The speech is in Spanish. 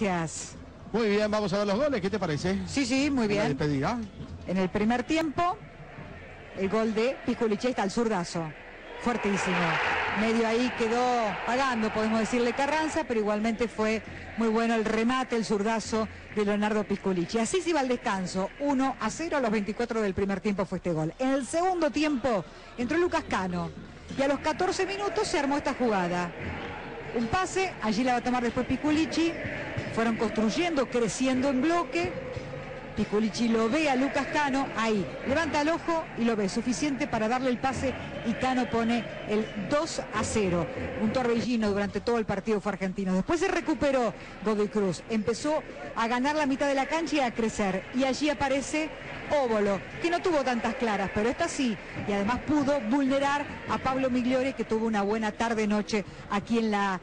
Gracias. Muy bien, vamos a ver los goles, ¿qué te parece? Sí, sí, muy La bien. despedida. En el primer tiempo, el gol de Piculichesta al zurdazo. Fuertísimo. Medio ahí quedó pagando, podemos decirle Carranza, pero igualmente fue muy bueno el remate, el zurdazo de Leonardo Pisculici. Así se iba al descanso. 1 a 0 a los 24 del primer tiempo fue este gol. En el segundo tiempo entró Lucas Cano y a los 14 minutos se armó esta jugada. Un pase, allí la va a tomar después Piculici. Fueron construyendo, creciendo en bloque. Piculici lo ve a Lucas Cano, ahí, levanta el ojo y lo ve, suficiente para darle el pase y Cano pone el 2 a 0. Un torbellino durante todo el partido fue argentino. Después se recuperó Godoy Cruz, empezó a ganar la mitad de la cancha y a crecer. Y allí aparece Óbolo, que no tuvo tantas claras, pero esta sí. Y además pudo vulnerar a Pablo Migliore, que tuvo una buena tarde-noche aquí en la